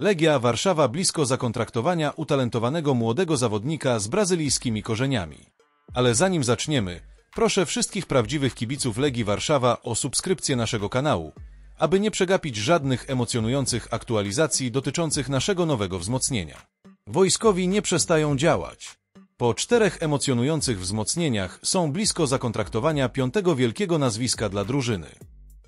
Legia Warszawa blisko zakontraktowania utalentowanego młodego zawodnika z brazylijskimi korzeniami. Ale zanim zaczniemy, proszę wszystkich prawdziwych kibiców Legii Warszawa o subskrypcję naszego kanału, aby nie przegapić żadnych emocjonujących aktualizacji dotyczących naszego nowego wzmocnienia. Wojskowi nie przestają działać. Po czterech emocjonujących wzmocnieniach są blisko zakontraktowania piątego wielkiego nazwiska dla drużyny.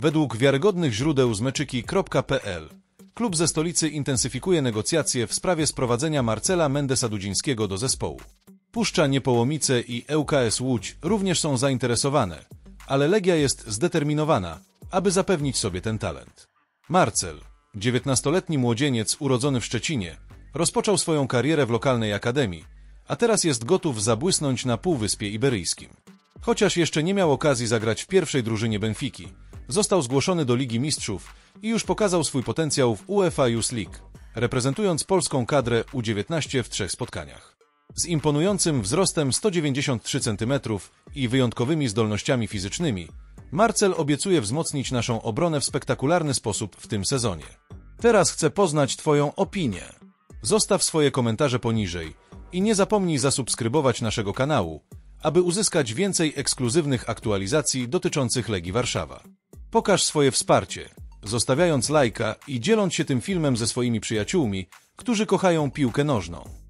Według wiarygodnych źródeł z meczyki.pl klub ze stolicy intensyfikuje negocjacje w sprawie sprowadzenia Marcela Mendesa Dudzińskiego do zespołu. Puszcza Niepołomice i ŁKS Łódź również są zainteresowane, ale Legia jest zdeterminowana, aby zapewnić sobie ten talent. Marcel, 19-letni młodzieniec urodzony w Szczecinie, rozpoczął swoją karierę w lokalnej akademii, a teraz jest gotów zabłysnąć na Półwyspie Iberyjskim. Chociaż jeszcze nie miał okazji zagrać w pierwszej drużynie Benfiki, został zgłoszony do Ligi Mistrzów i już pokazał swój potencjał w UEFA Youth League, reprezentując polską kadrę U19 w trzech spotkaniach. Z imponującym wzrostem 193 cm i wyjątkowymi zdolnościami fizycznymi, Marcel obiecuje wzmocnić naszą obronę w spektakularny sposób w tym sezonie. Teraz chcę poznać Twoją opinię. Zostaw swoje komentarze poniżej i nie zapomnij zasubskrybować naszego kanału, aby uzyskać więcej ekskluzywnych aktualizacji dotyczących Legii Warszawa. Pokaż swoje wsparcie, zostawiając lajka i dzieląc się tym filmem ze swoimi przyjaciółmi, którzy kochają piłkę nożną.